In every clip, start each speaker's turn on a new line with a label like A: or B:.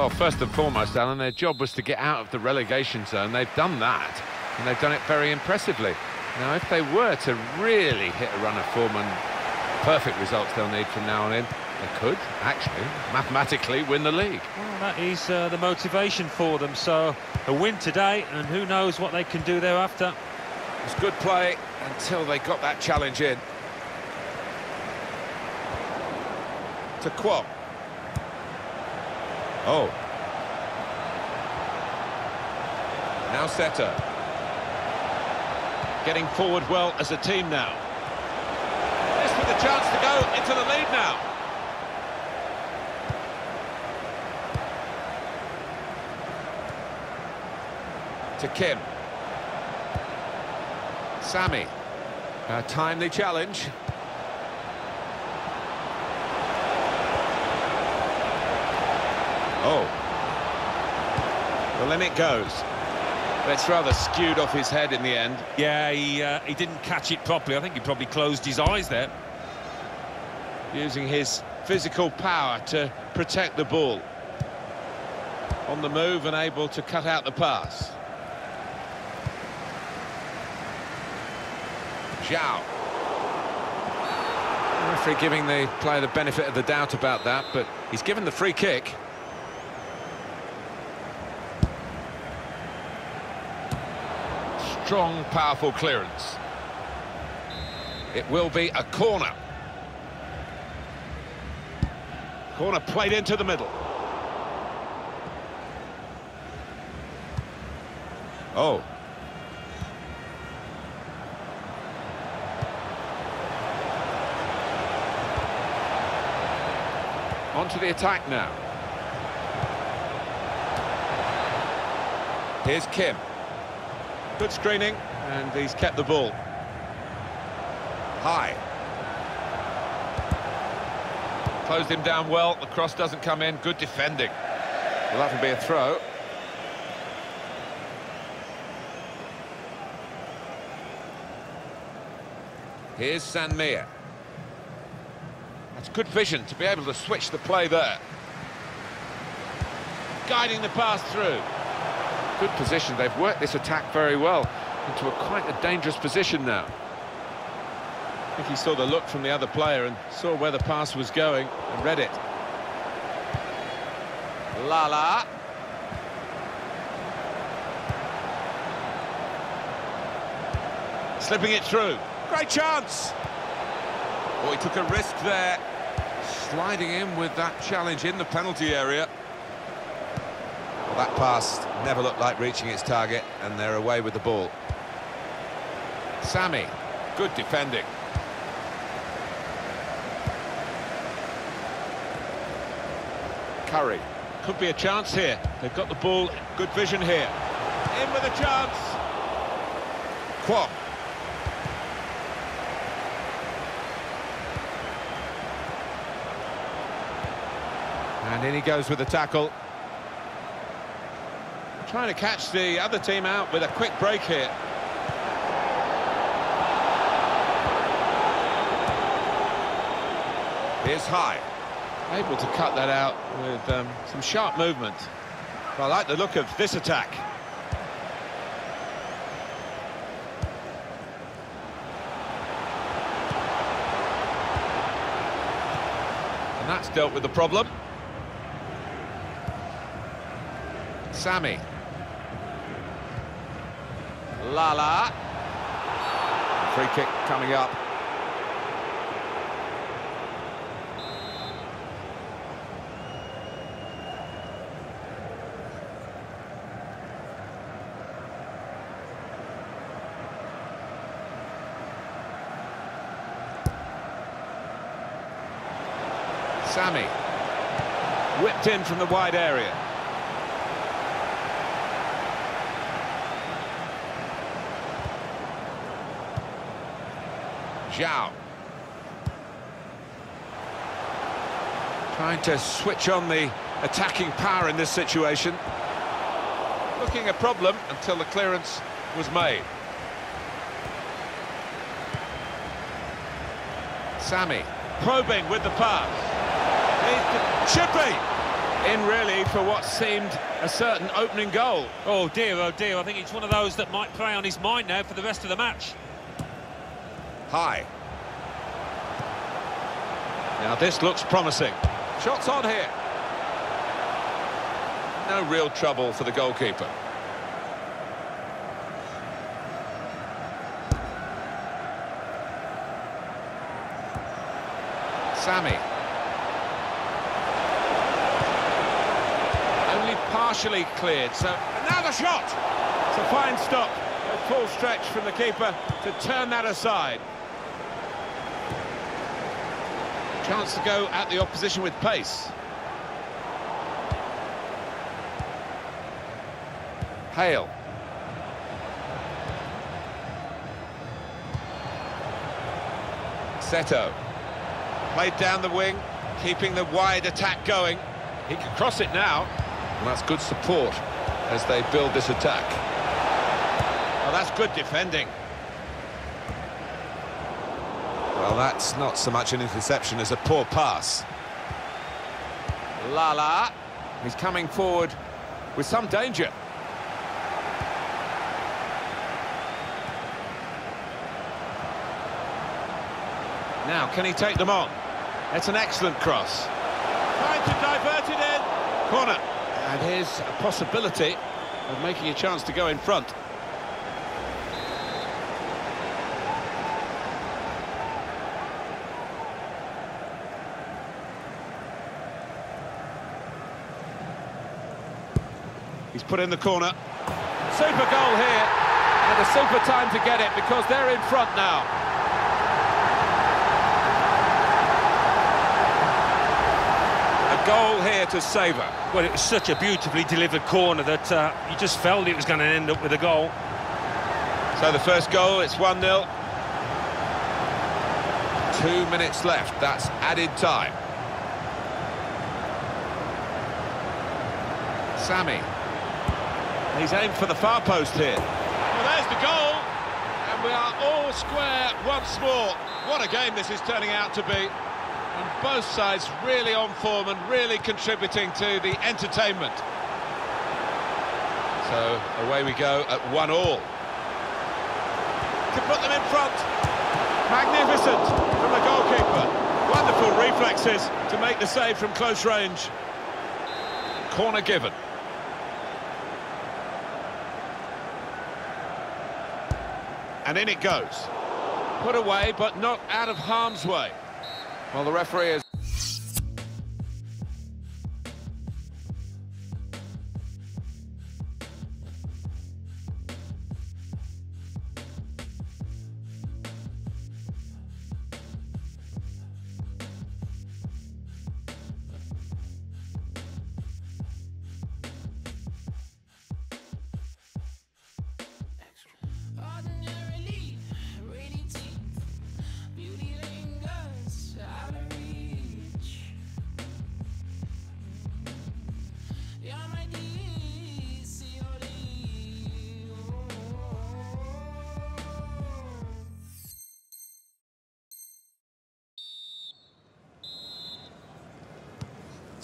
A: Well, first and foremost, Alan, their job was to get out of the relegation zone. They've done that, and they've done it very impressively. Now, if they were to really hit a run of form and perfect results they'll need from now on in, they could, actually, mathematically win the league.
B: Well, that is uh, the motivation for them. So a win today, and who knows what they can do thereafter.
A: It was good play until they got that challenge in. To Kwok. Oh. Now Setter. Getting forward well as a team now. This with a chance to go into the lead now. To Kim. Sammy. A timely challenge. Oh. Well, then it goes. That's rather skewed off his head in the end.
B: Yeah, he, uh, he didn't catch it properly. I think he probably closed his eyes there.
A: Using his physical power to protect the ball. On the move and able to cut out the pass. Zhao. The referee giving the player the benefit of the doubt about that, but he's given the free kick. Strong, powerful clearance. It will be a corner. Corner played into the middle. Oh. On to the attack now. Here's Kim. Good screening, and he's kept the ball. High. Closed him down well, the cross doesn't come in, good defending. Well, that'll be a throw. Here's Sanmia. That's good vision to be able to switch the play there. Guiding the pass through. Good position, they've worked this attack very well into a quite a dangerous position now. I think he saw the look from the other player and saw where the pass was going and read it. Lala. Slipping it through. Great chance! Oh, he took a risk there. Sliding in with that challenge in the penalty area. Well, that pass never looked like reaching its target, and they're away with the ball. Sammy, good defending. Curry. Could be a chance here. They've got the ball, good vision here. In with a chance. Kwok. And in he goes with the tackle. Trying to catch the other team out with a quick break here. Here's High. Able to cut that out with um, some sharp movement. I like the look of this attack. And that's dealt with the problem. Sammy. Lala. Free kick coming up. Sammy. Whipped in from the wide area. Zhao. Trying to switch on the attacking power in this situation. Looking a problem until the clearance was made. Sammy probing with the pass. Should be. in really for what seemed a certain opening goal.
B: Oh dear, oh dear, I think it's one of those that might play on his mind now for the rest of the match.
A: High. Now this looks promising. Shots on here. No real trouble for the goalkeeper. Sammy. Only partially cleared, so now the shot! It's a fine stop, a full stretch from the keeper to turn that aside. Chance to go at the opposition with pace. Hale. Seto. Played down the wing, keeping the wide attack going. He can cross it now. And that's good support as they build this attack. Well, that's good defending. Well, that's not so much an interception as a poor pass. Lala. He's coming forward with some danger. Now, can he take them on? It's an excellent cross. Trying to divert it in. Corner. And here's a possibility of making a chance to go in front. Put in the corner. Super goal here. And a super time to get it because they're in front now. A goal here to savour.
B: Well, it was such a beautifully delivered corner that uh, you just felt it was going to end up with a goal.
A: So the first goal, it's 1-0. Two minutes left, that's added time. Sammy. He's aimed for the far post here. Well, there's the goal. And we are all square once more. What a game this is turning out to be. And both sides really on form and really contributing to the entertainment. So away we go at one all. To put them in front. Magnificent from the goalkeeper. Wonderful reflexes to make the save from close range. Corner given. And in it goes. Put away, but not out of harm's way. Well, the referee is...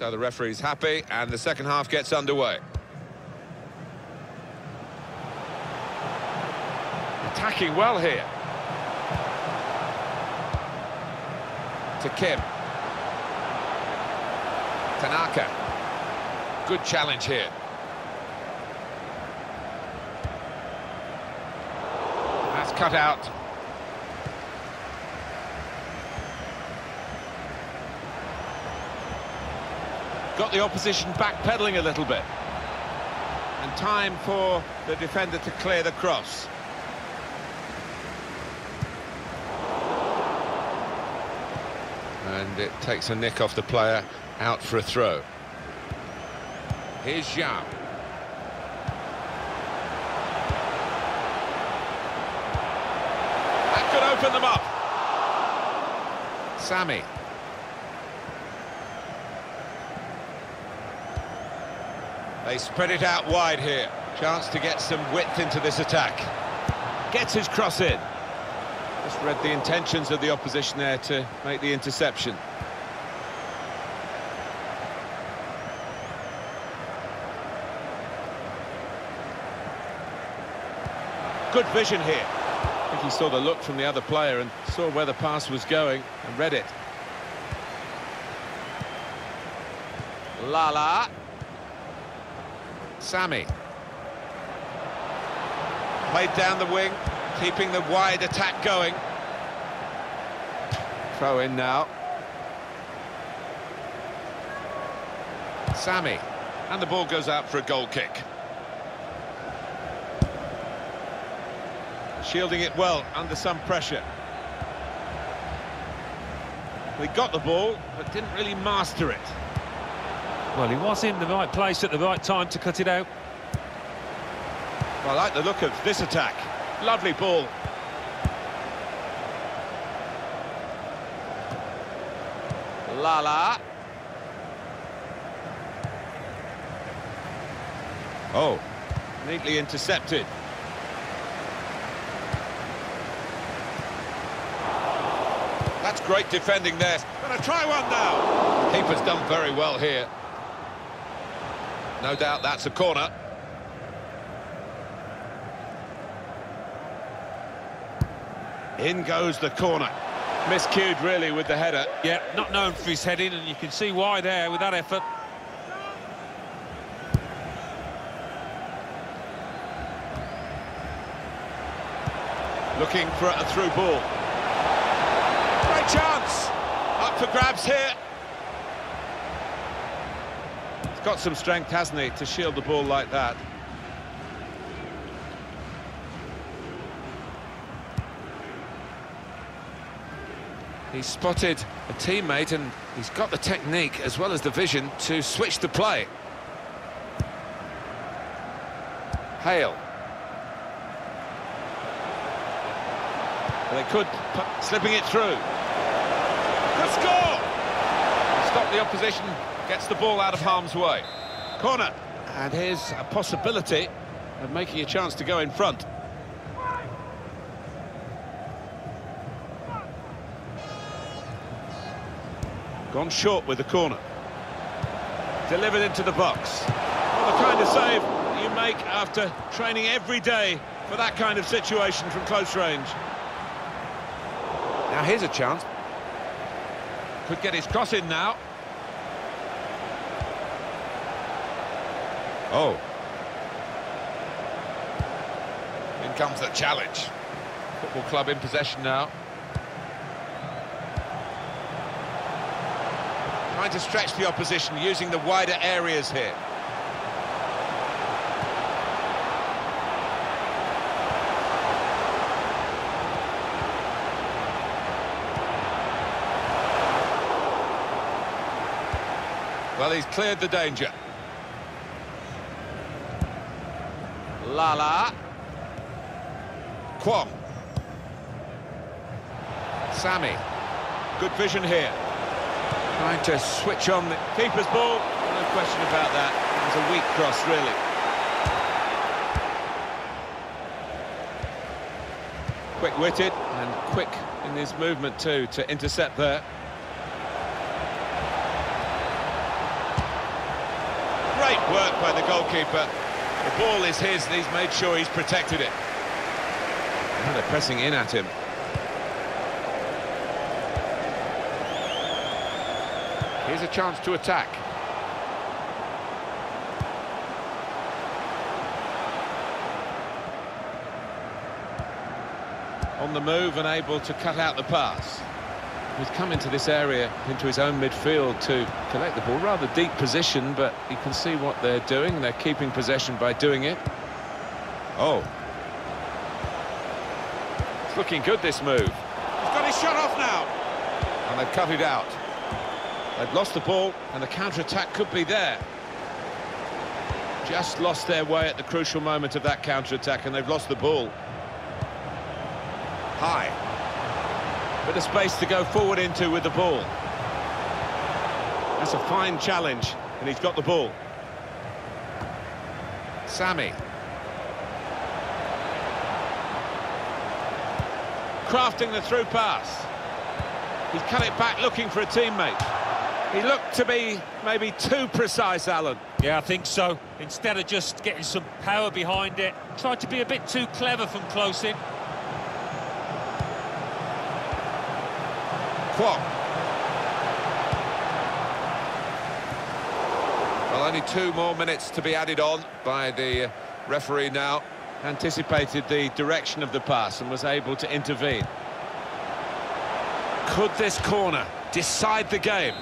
A: So the referee's happy, and the second half gets underway. Attacking well here. To Kim. Tanaka. Good challenge here. That's cut out. Got the opposition backpedaling a little bit. And time for the defender to clear the cross. And it takes a nick off the player, out for a throw. Here's Zhao. That could open them up. Sammy. They spread it out wide here. Chance to get some width into this attack. Gets his cross in. Just read the intentions of the opposition there to make the interception. Good vision here. I think he saw the look from the other player and saw where the pass was going and read it. Lala. Sammy. Played down the wing, keeping the wide attack going. Throw in now. Sammy. And the ball goes out for a goal kick. Shielding it well under some pressure. He got the ball, but didn't really master it.
B: Well, he was in the right place at the right time to cut it out.
A: I like the look of this attack. Lovely ball. Lala. Oh, neatly intercepted. That's great defending there. Gonna try one now. Keeper's done very well here. No doubt that's a corner. In goes the corner. Miscued, really, with the header.
B: Yeah, not known for his heading, and you can see why there with that effort.
A: Looking for a through ball. Great chance! Up for grabs here. Got some strength, hasn't he, to shield the ball like that. He's spotted a teammate and he's got the technique as well as the vision to switch the play. Hale. They could, slipping it through. Good score! Stop the opposition, gets the ball out of harm's way. Corner. And here's a possibility of making a chance to go in front. Gone short with the corner. Delivered into the box. Well, the kind of save you make after training every day for that kind of situation from close range. Now here's a chance. Could get his cross in now. Oh. In comes the challenge. Football club in possession now. Trying to stretch the opposition using the wider areas here. Well, he's cleared the danger. Lala. Kwong. Sammy. Good vision here. Trying to switch on the keeper's ball. No question about that. It was a weak cross, really. Quick-witted and quick in his movement too to intercept there. Great work by the goalkeeper. The ball is his and he's made sure he's protected it. Now they're pressing in at him. Here's a chance to attack. On the move and able to cut out the pass. He's come into this area, into his own midfield to collect the ball. Rather deep position, but you can see what they're doing. They're keeping possession by doing it. Oh. It's looking good, this move. He's got his shot off now. And they've cut it out. They've lost the ball, and the counter-attack could be there. Just lost their way at the crucial moment of that counter-attack, and they've lost the ball. High. Bit of space to go forward into with the ball. That's a fine challenge, and he's got the ball. Sammy. Crafting the through pass. He's cut it back looking for a teammate. He looked to be maybe too precise, Alan.
B: Yeah, I think so. Instead of just getting some power behind it, tried to be a bit too clever from close in.
A: Well, only two more minutes to be added on by the referee now. Anticipated the direction of the pass and was able to intervene. Could this corner decide the game?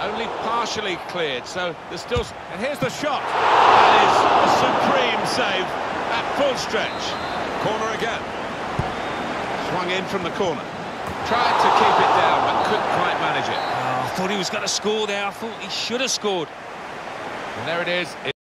A: Only partially cleared, so there's still... And here's the shot. That is a supreme save at full stretch. Corner again. Swung in from the corner. Tried to keep it down, but couldn't quite manage it.
B: Oh, I thought he was going to score there. I thought he should have scored.
A: And there it is.